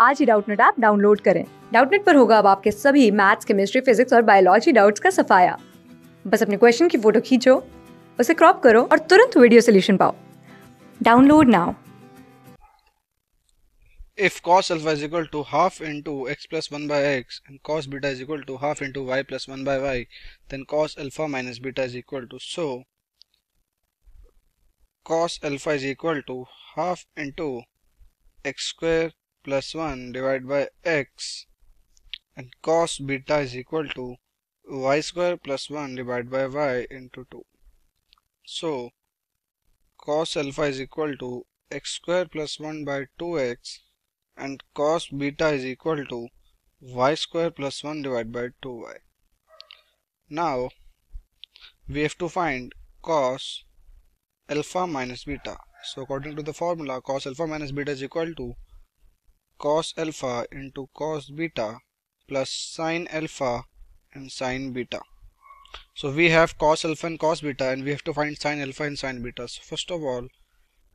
आज ही Doubtnut app download करें डाउटनेट पर होगा अब आपके सभी मैथ्स केमिस्ट्री फिजिक्स और बायोलॉजी डाउट्स का सफाया बस अपने क्वेश्चन की फ़ोटो खींचो उसे क्रॉप करो और तुरंत वीडियो सोल्यूशन पाओ download now if cos alpha is equal to half into x plus 1 by x and cos beta is equal to half into y plus 1 by y then cos alpha minus beta is equal to so cos alpha is equal to half into x square plus 1 divided by x and cos beta is equal to y square plus 1 divided by y into 2 so cos alpha is equal to x square plus 1 by 2x and cos beta is equal to y square plus 1 divided by 2y. Now we have to find cos alpha minus beta. So according to the formula cos alpha minus beta is equal to cos alpha into cos beta plus sin alpha and sin beta. So we have cos alpha and cos beta and we have to find sin alpha and sin beta. So first of all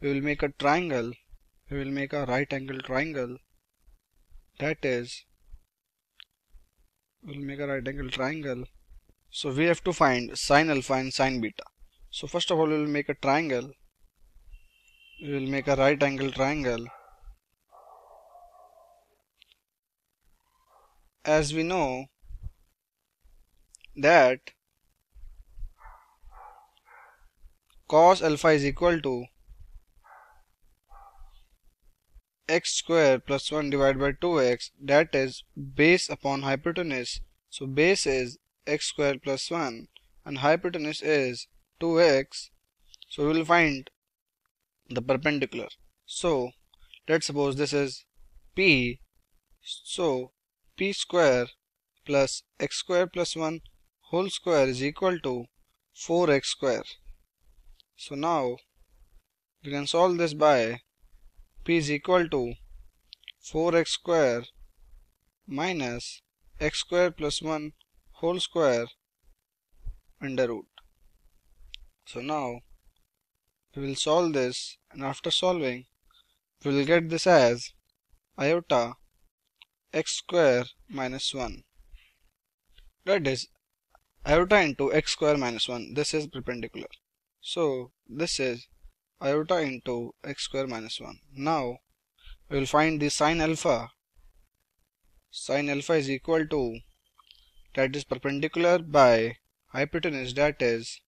we will make a triangle. We will make a right angle triangle. That is we'll make a right angle triangle. So we have to find sine alpha and sine beta. So first of all we will make a triangle. We will make a right angle triangle as we know that cos alpha is equal to x square plus 1 divided by 2x that is base upon hypotenuse. So base is x square plus 1 and hypotenuse is 2x so we will find the perpendicular. So let's suppose this is p. So p square plus x square plus 1 whole square is equal to 4x square so now we can solve this by p is equal to 4x square minus x square plus 1 whole square under root. So now we will solve this and after solving we will get this as iota x square minus 1 that is iota into x square minus 1 this is perpendicular so this is iota into x square minus 1. Now we will find the sine alpha. Sine alpha is equal to that is perpendicular by hypotenuse that is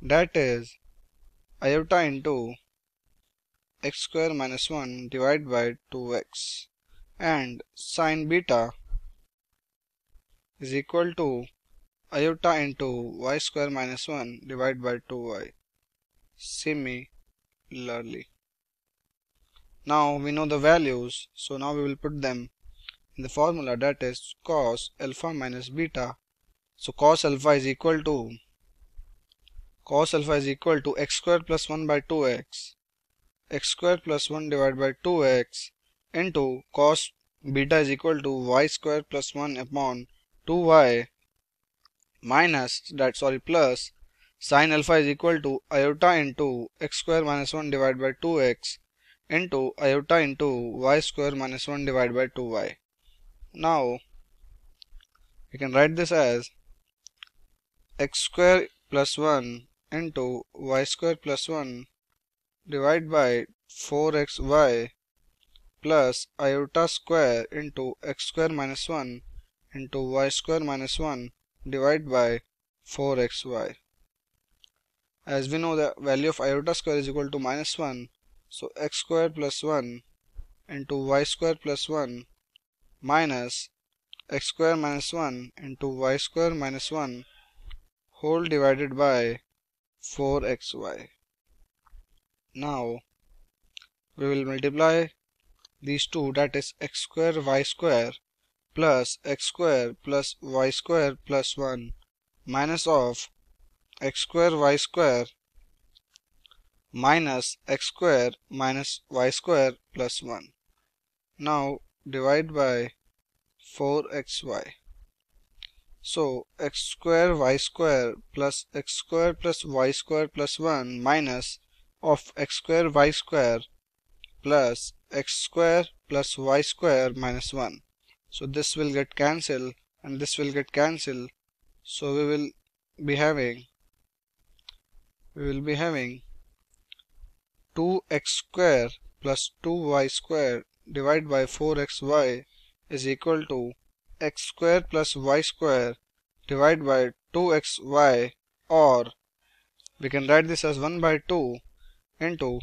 that is iota into x square minus 1 divided by 2x and sine beta is equal to iota into y square minus 1 divided by 2y similarly. Now we know the values, so now we will put them in the formula that is cos alpha minus beta. So cos alpha is equal to cos alpha is equal to x square plus 1 by 2x x square plus 1 divided by 2x into cos beta is equal to y square plus 1 upon 2y minus that sorry plus Sine alpha is equal to iota into x square minus 1 divided by 2x into iota into y square minus 1 divided by 2y. Now we can write this as x square plus 1 into y square plus 1 divided by 4xy plus iota square into x square minus 1 into y square minus 1 divided by 4xy as we know the value of iota square is equal to minus 1 so x square plus 1 into y square plus 1 minus x square minus 1 into y square minus 1 whole divided by 4xy. Now we will multiply these two that is x square y square plus x square plus y square plus 1 minus of x square y square minus x square minus y square plus 1. Now divide by 4xy. So x square y square plus x square plus y square plus 1 minus of x square y square plus x square plus y square minus 1 so this will get cancelled and this will get cancelled. So we will be having we will be having 2x square plus 2y square divided by 4xy is equal to x square plus y square divided by 2xy or we can write this as 1 by 2 into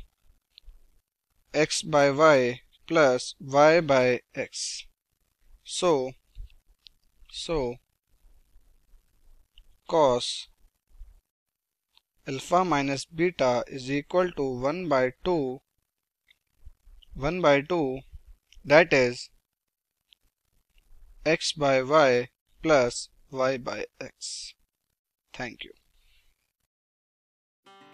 x by y plus y by x. So, so cos alpha minus beta is equal to 1 by 2 1 by 2 that is x by y plus y by x. Thank you.